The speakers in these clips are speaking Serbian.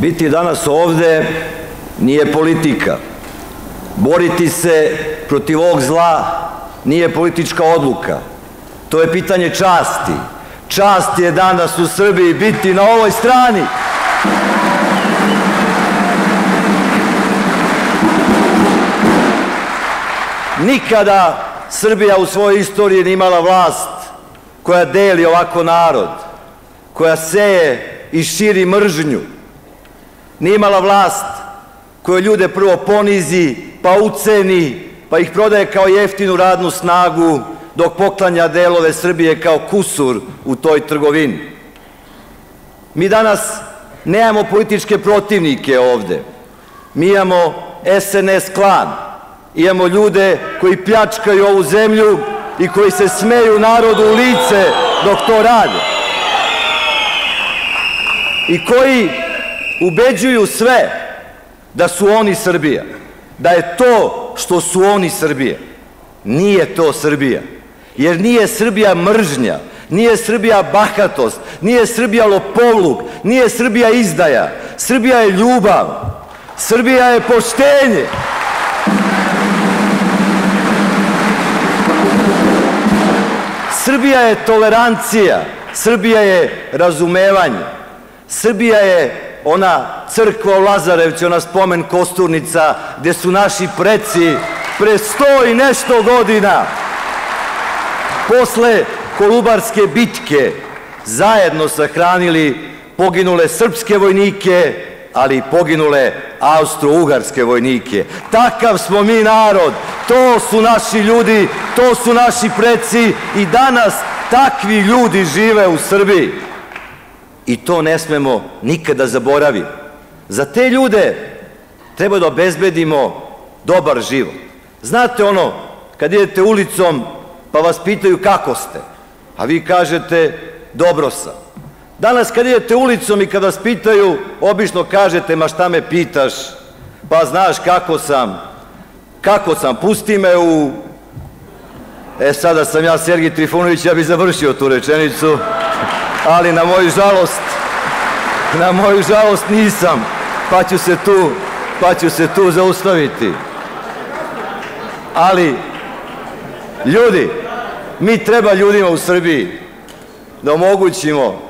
Biti danas ovde nije politika. Boriti se protiv ovog zla nije politička odluka. To je pitanje časti. Čast je danas u Srbiji biti na ovoj strani. Nikada Srbija u svojoj istoriji nije imala vlast koja deli ovako narod, koja seje i širi mržnju. Nije imala vlast koja ljude prvo ponizi, pa uceni, pa ih prodaje kao jeftinu radnu snagu, dok poklanja delove Srbije kao kusur u toj trgovini. Mi danas nemamo političke protivnike ovde. Mi imamo SNS klan, imamo ljude koji pljačkaju ovu zemlju i koji se smeju narodu u lice dok to rade. I koji ubeđuju sve da su oni Srbija, da je to što su oni Srbija. Nije to Srbija. Jer nije Srbija mržnja, nije Srbija bahatost, nije Srbija lopovluk, nije Srbija izdaja. Srbija je ljubav, Srbija je poštenje. Srbija je tolerancija, Srbija je razumevanje, Srbija je ona crkva u Lazarevcu, ona spomen Kosturnica, gde su naši preci pre sto i nešto godina posle Kolubarske bitke zajedno sahranili poginule srpske vojnike, ali i poginule austro-ugarske vojnike. Takav smo mi narod, to su naši ljudi, to su naši preci i danas takvi ljudi žive u Srbiji. I to ne smemo nikada zaboraviti. Za te ljude treba da obezbedimo dobar život. Znate ono, kad idete ulicom pa vas pitaju kako ste, a vi kažete dobro sam. Danas kad idete ulicom i kad vas pitaju, obično kažete ma šta me pitaš, pa znaš kako sam, kako sam, pusti me u... E sada sam ja Sergij Trifunović, ja bih završio tu rečenicu, ali na moju žalost, na moju žalost nisam, pa ću se tu, pa ću se tu zaustaviti. Ali, ljudi, mi treba ljudima u Srbiji da omogućimo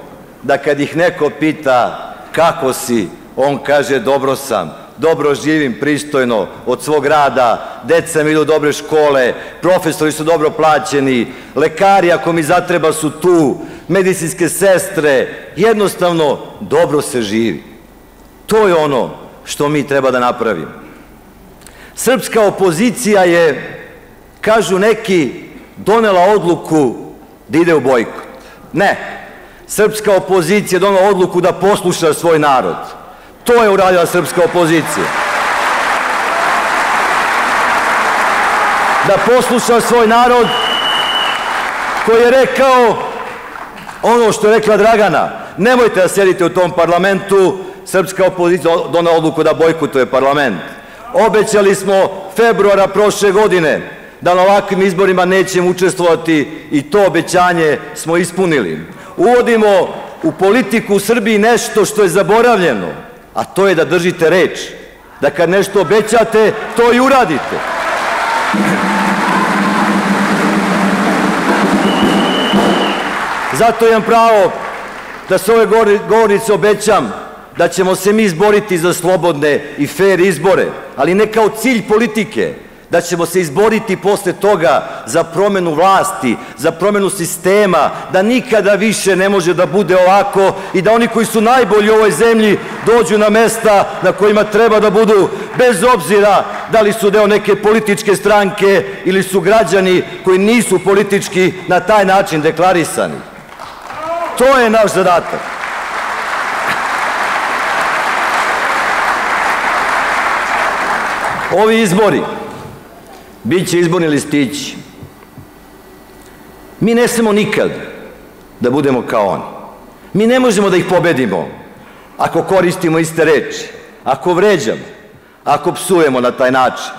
da kad ih neko pita kako si, on kaže dobro sam, dobro živim pristojno od svog rada, deca mi idu dobre škole, profesori su dobro plaćeni, lekari ako mi zatreba su tu, medicinske sestre, jednostavno dobro se živi. To je ono što mi treba da napravimo. Srpska opozicija je, kažu neki, donela odluku da ide u bojkot. Ne, srpska opozicija je donela odluku da posluša svoj narod. To je uradila srpska opozicija. Da posluša svoj narod koji je rekao ono što je rekla Dragana, nemojte da sedite u tom parlamentu, srpska opozicija donela odluku da bojkotuje parlament. Obećali smo februara prošle godine da na ovakvim izborima nećemo učestvovati i to obećanje smo ispunili. Uvodimo u politiku u Srbiji nešto što je zaboravljeno, a to je da držite reč. Da kad nešto obećate, to i uradite. Zato imam pravo da se ove govornice obećam da ćemo se mi izboriti za slobodne i fair izbore, ali ne kao cilj politike, da ćemo se izboriti posle toga za promenu vlasti, za promenu sistema, da nikada više ne može da bude ovako i da oni koji su najbolji u ovoj zemlji dođu na mesta na kojima treba da budu, bez obzira da li su deo neke političke stranke ili su građani koji nisu politički na taj način deklarisani. To je naš zadatak. Ovi izbori Biće izborni listići. Mi ne smemo nikad da budemo kao oni. Mi ne možemo da ih pobedimo ako koristimo iste reči, ako vređamo, ako psujemo na taj način,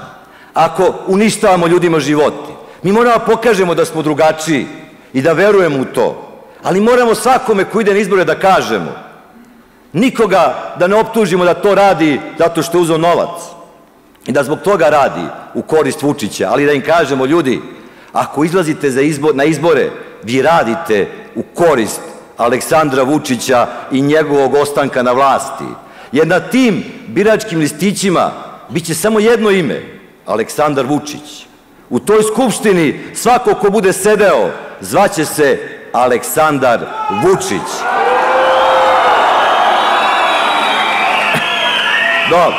ako uništavamo ljudima životi. Mi moramo da pokažemo da smo drugačiji i da verujemo u to. Ali moramo svakome ko ide na izbore da kažemo Nikoga da ne optužimo da to radi zato što je uzeo novac i da zbog toga radi u korist Vučića, ali da im kažemo ljudi, ako izlazite za izbor, na izbore, vi radite u korist Aleksandra Vučića i njegovog ostanka na vlasti. Jer na tim biračkim listićima biće samo jedno ime, Aleksandar Vučić. U toj skupštini svako ko bude sedeo zvaće se Aleksandar Vučić. Dobro.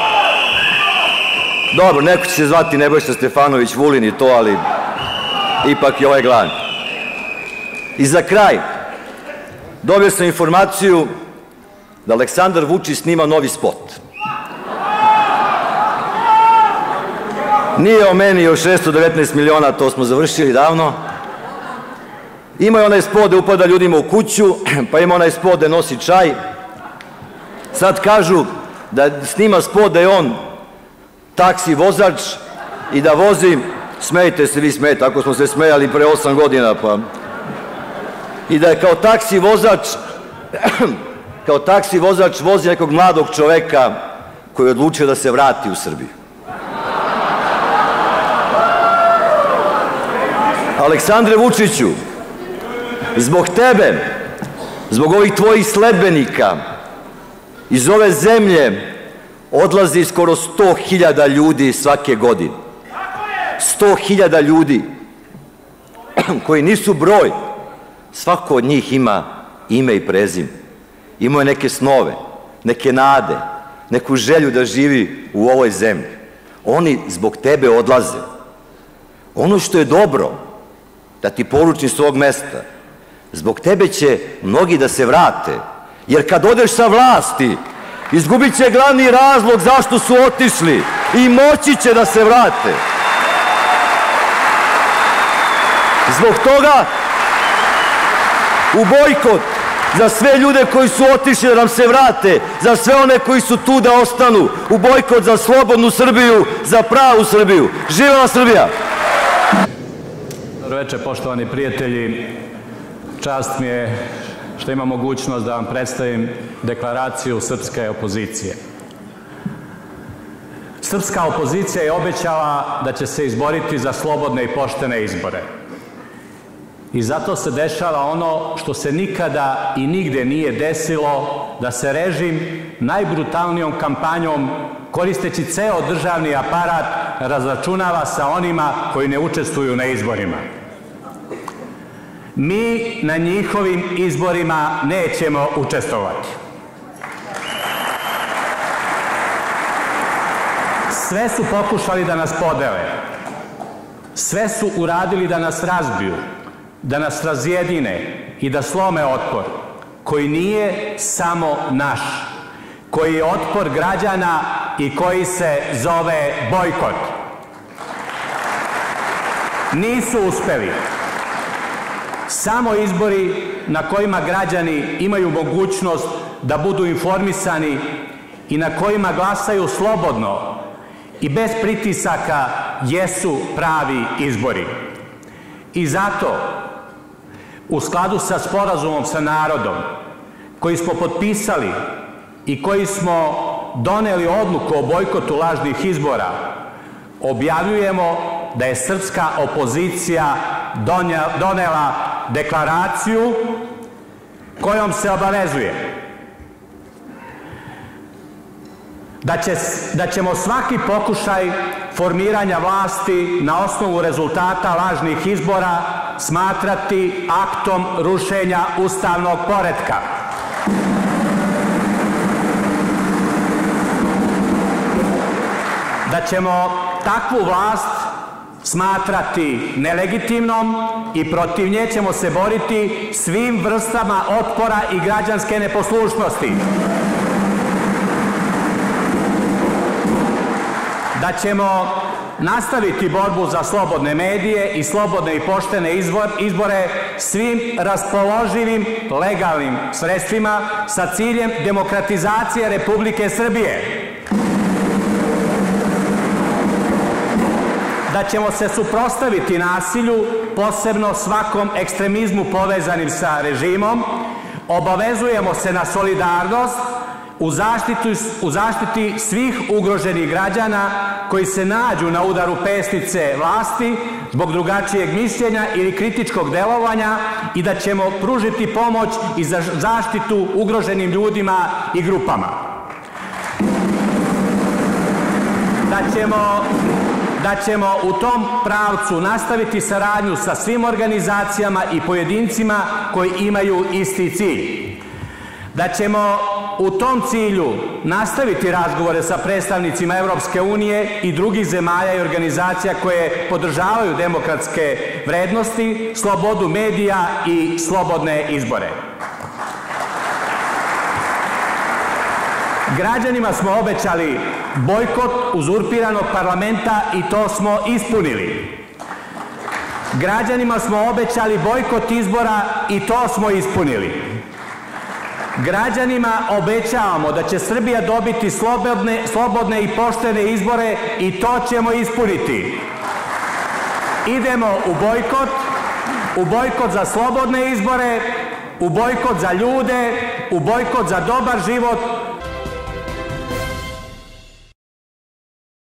Dobro, neko će se zvati Nebojša Stefanović Vulin i to, ali ipak je ovaj glan. I za kraj, dobio sam informaciju da Aleksandar Vučić snima novi spot. Nije o meni o 619 miliona, to smo završili davno. Ima onaj spot da upada ljudima u kuću, pa ima onaj spot da nosi čaj. Sad kažu da snima spot da je on taksi vozač i da vozi, smejte se vi smejte, tako smo se smejali pre 8 godina, pa i da je kao taksi vozač kao taksi vozač vozi nekog mladog čoveka koji je odlučio da se vrati u Srbiju. Aleksandre Vučiću, zbog tebe, zbog ovih tvojih sledbenika, iz ove zemlje odlazi skoro 100.000 ljudi svake godine. 100.000 ljudi koji nisu broj, svako od njih ima ime i prezime. Imao je neke snove, neke nade, neku želju da živi u ovoj zemlji. Oni zbog tebe odlaze. Ono što je dobro, da ti poručim s ovog mesta, zbog tebe će mnogi da se vrate, jer kad odeš sa vlasti, izgubit će glavni razlog zašto su otišli i moći će da se vrate. Zbog toga u bojkot za sve ljude koji su otišli da nam se vrate, za sve one koji su tu da ostanu, u bojkot za slobodnu Srbiju, za pravu Srbiju. Živela Srbija! Dobro večer, poštovani prijatelji. Čast mi je što imam mogućnost da vam predstavim deklaraciju srpske opozicije. Srpska opozicija je obećala da će se izboriti za slobodne i poštene izbore. I zato se dešava ono što se nikada i nigde nije desilo, da se režim najbrutalnijom kampanjom, koristeći ceo državni aparat, razračunava sa onima koji ne učestvuju na izborima. Mi na njihovim izborima nećemo učestovati. Sve su pokušali da nas podele. Sve su uradili da nas razbiju, da nas razjedine i da slome otpor, koji nije samo naš, koji je otpor građana i koji se zove bojkot. Nisu uspeli. Samo izbori na kojima građani imaju mogućnost da budu informisani i na kojima glasaju slobodno i bez pritisaka jesu pravi izbori. I zato, u skladu sa sporazumom sa narodom, koji smo potpisali i koji smo doneli odluku o bojkotu lažnih izbora, objavljujemo da je srpska opozicija donela deklaraciju kojom se obavezuje da, će, da ćemo svaki pokušaj formiranja vlasti na osnovu rezultata lažnih izbora smatrati aktom rušenja ustavnog poredka. Da ćemo takvu vlast smatrati nelegitimnom i protiv nje ćemo se boriti svim vrstama otpora i građanske neposlušnosti. Da ćemo nastaviti borbu za slobodne medije i slobodne i poštene izbore svim raspoloživim legalnim sredstvima sa ciljem demokratizacije Republike Srbije. Da ćemo se suprostaviti nasilju, posebno svakom ekstremizmu povezanim sa režimom, obavezujemo se na solidarnost u, zaštitu, u zaštiti svih ugroženih građana koji se nađu na udaru pesnice vlasti zbog drugačijeg mišljenja ili kritičkog delovanja i da ćemo pružiti pomoć i za zaštitu ugroženim ljudima i grupama. Da ćemo da ćemo u tom pravcu nastaviti saradnju sa svim organizacijama i pojedincima koji imaju isti cilj. Da ćemo u tom cilju nastaviti razgovore sa predstavnicima Evropske unije i drugih zemalja i organizacija koje podržavaju demokratske vrednosti, slobodu medija i slobodne izbore. Građanima smo obećali bojkot uzurpiranog parlamenta i to smo ispunili. Građanima smo obećali bojkot izbora i to smo ispunili. Građanima obećavamo da će Srbija dobiti slobodne, slobodne i poštene izbore i to ćemo ispuniti. Idemo u bojkot, u bojkot za slobodne izbore, u bojkot za ljude, u bojkot za dobar život,